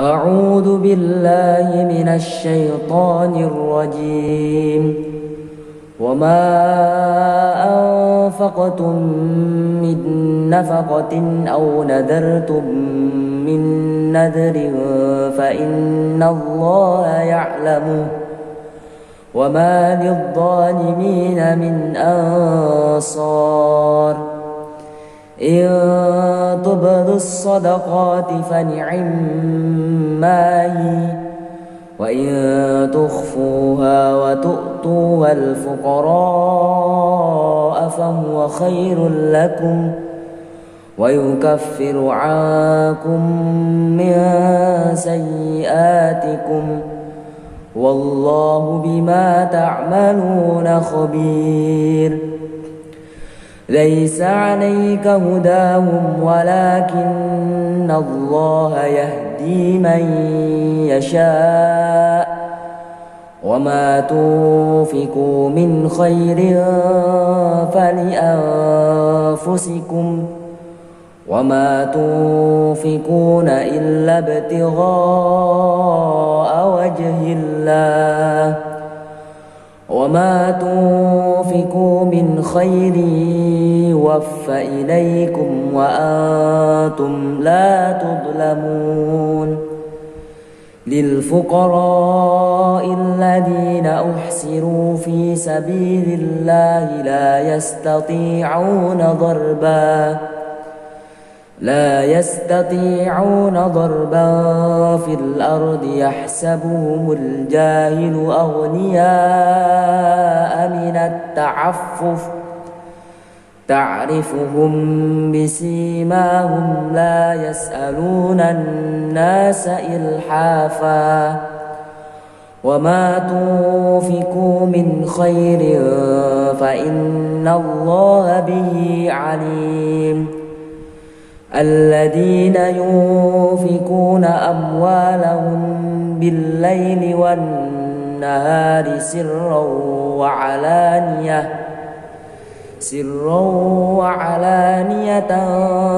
أعوذ بالله من الشيطان الرجيم. وما أنفقتم من نفقة أو نذرتم من نذر فإن الله يعلمه. وما للظالمين من أنصار. إن تبدوا الصدقات فنعم ما هي وإن تخفوها وتؤتوها الفقراء فهو خير لكم ويكفر عنكم من سيئاتكم. والله بما تعملون خبير. ليس عليك هداهم ولكن الله يهدي من يشاء وما تنفقوا من خير فلأنفسكم وما تنفقون إلا ابتغاء وجه الله وما تنفقوا من خير يوفى إليكم وأنتم لا تظلمون للفقراء الذين أحسروا في سبيل الله لا يستطيعون ضرباً لا يستطيعون ضربا في الأرض يحسبهم الجاهل أغنياء التعفف. تعرفهم بسيماهم لا يسألون الناس إلحافا. وما تنفقوا من خير فإن الله به عليم. الذين ينفقون أموالهم بالليل والنهار سرا وعلانية. سرا وعلانية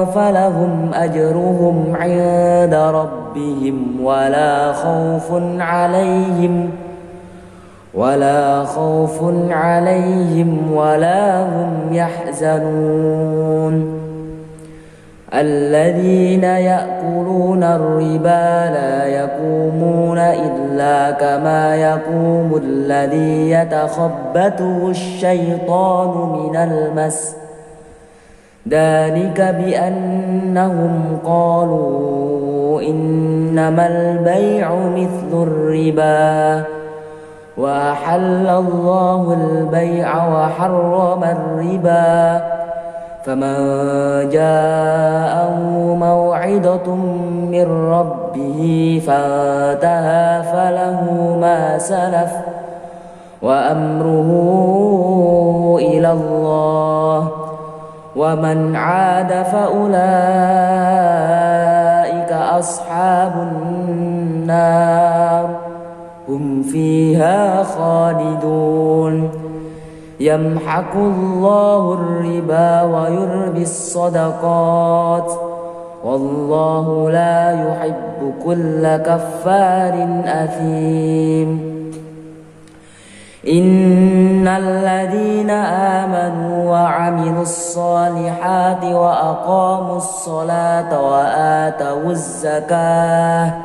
فلهم أجرهم عند ربهم ولا خوف عليهم ولا خوف عليهم ولا هم يحزنون. الذين يأكلون الربا لا يقومون كما يقوم الذي يتخبته الشيطان من المس ذلك بأنهم قالوا إنما البيع مثل الربا وأحل الله البيع وحرم الربا فمن جاءه موعظة من ربه فانتهى فله ما سلف وأمره إلى الله ومن عاد فأولئك أصحاب النار هم فيها خالدون يمحق الله الربا ويربي الصدقات والله لا يحب كل كفار أثيم. إن الذين آمنوا وعملوا الصالحات وأقاموا الصلاة وآتوا الزكاة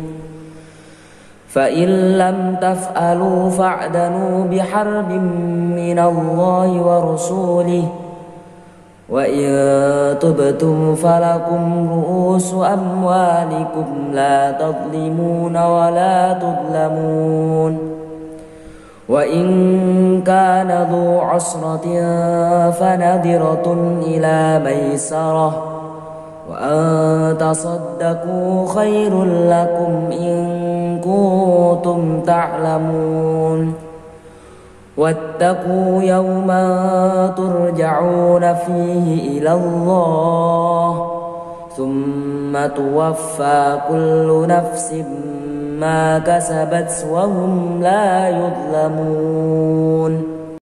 فإن لم تفعلوا فاعدنوا بحرب من الله ورسوله وإن تبتم فلكم رؤوس أموالكم لا تظلمون ولا تظلمون وإن كان ذو عسرة فنذرة إلى ميسرة. وأن تصدقوا خير لكم إن كنتم تعلمون واتقوا يوما ترجعون فيه إلى الله ثم توفى كل نفس ما كسبت وهم لا يظلمون